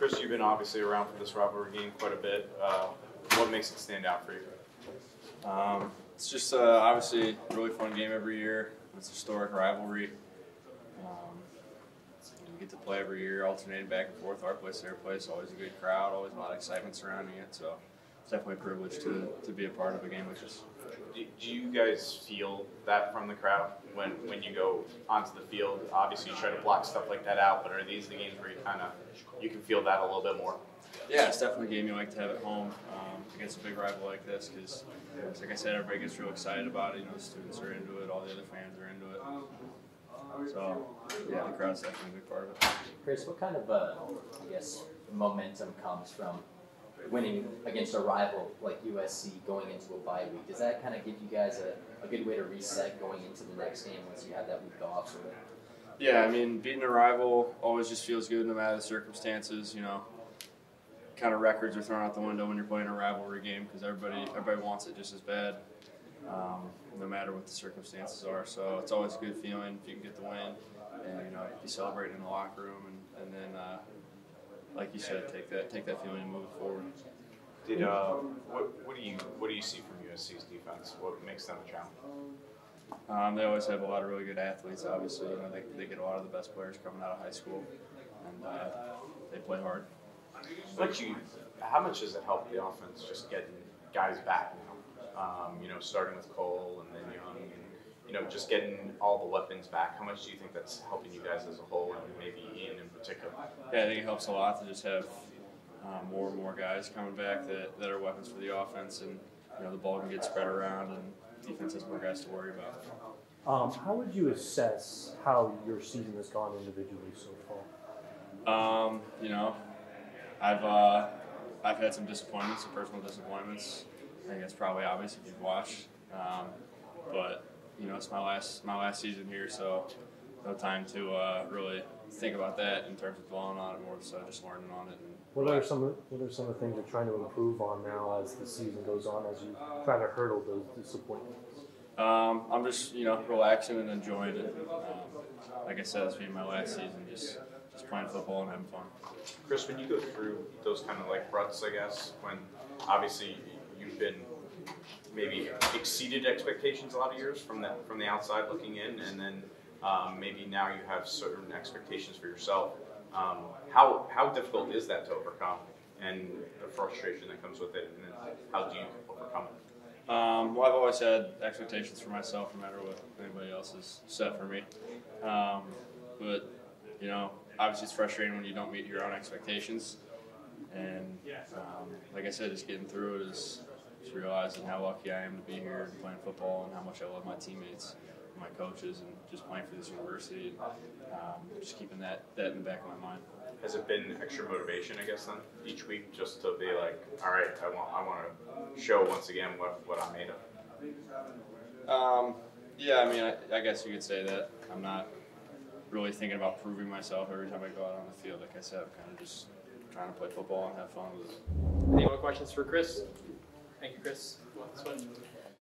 Chris, you've been obviously around for this rivalry game quite a bit. Uh, what makes it stand out for you? Um, it's just uh, obviously a really fun game every year. It's a historic rivalry. Um, we get to play every year, alternating back and forth, our place, their place. Always a good crowd, always a lot of excitement surrounding it. So it's definitely a privilege to, to be a part of a game like this. Do, do you guys feel that from the crowd when, when you go onto the field? Obviously, you try to block stuff like that out, but are these the games where you kind of you can feel that a little bit more? Yeah, it's definitely a game you like to have at home um, against a big rival like this because, like I said, everybody gets real excited about it. You know, the students are into it, all the other fans are into it. So, yeah, the crowd's definitely a big part of it. Chris, what kind of, uh, I guess, momentum comes from winning against a rival like USC going into a bye week? Does that kind of give you guys a, a good way to reset going into the next game once you have that week off? Or Yeah, I mean, beating a rival always just feels good no matter the circumstances. You know, kind of records are thrown out the window when you're playing a rivalry game because everybody everybody wants it just as bad, um, no matter what the circumstances are. So it's always a good feeling if you can get the win, and you know, be celebrating in the locker room, and, and then, uh, like you said, take that take that feeling and move it forward. Did uh, what, what do you what do you see from USC's defense? What makes them a challenge? Um, they always have a lot of really good athletes. Obviously, you know, they, they get a lot of the best players coming out of high school, and uh, they play hard. What you, how much does it help the offense just getting guys back now? Um, you know, starting with Cole and then Young, and you know, just getting all the weapons back. How much do you think that's helping you guys as a whole, and maybe Ian in particular? Yeah, I think it helps a lot to just have um, more and more guys coming back that, that are weapons for the offense, and you know the ball can get spread around, and defense has more guys to worry about. Um, how would you assess how your season has gone individually so far? Um, you know, I've uh, I've had some disappointments, some personal disappointments. I think that's probably obvious if you've watched. Um, but you know, it's my last my last season here, so no time to uh, really think about that in terms of dwelling on it more. So just learning on it. And What are some of, what are some of the things you're trying to improve on now as the season goes on, as you try to hurdle those disappointments? Um, I'm just you know relaxing and enjoying it. Um, like I said, it's being my last season, just just playing football and having fun. Chris, when you go through those kind of like ruts, I guess, when obviously you've been maybe exceeded expectations a lot of years from the from the outside looking in, and then um, maybe now you have certain expectations for yourself. Um, how how difficult is that to overcome, and the frustration that comes with it, and then how do you overcome it? Um, well, I've always had expectations for myself, no matter what anybody else has set for me. Um, but you know, obviously, it's frustrating when you don't meet your own expectations. And um, like I said, just getting through it is just realizing how lucky I am to be here and playing football, and how much I love my teammates, my coaches, and just playing for this university. And um, just keeping that that in the back of my mind. Has it been extra motivation, I guess, then each week, just to be like, all right, I want I want to show once again what what I'm made of. Um, yeah, I mean, I, I guess you could say that. I'm not really thinking about proving myself every time I go out on the field. Like I said, I'm kind of just trying to play football and have fun with it. Any more questions for Chris? Thank you, Chris. This one.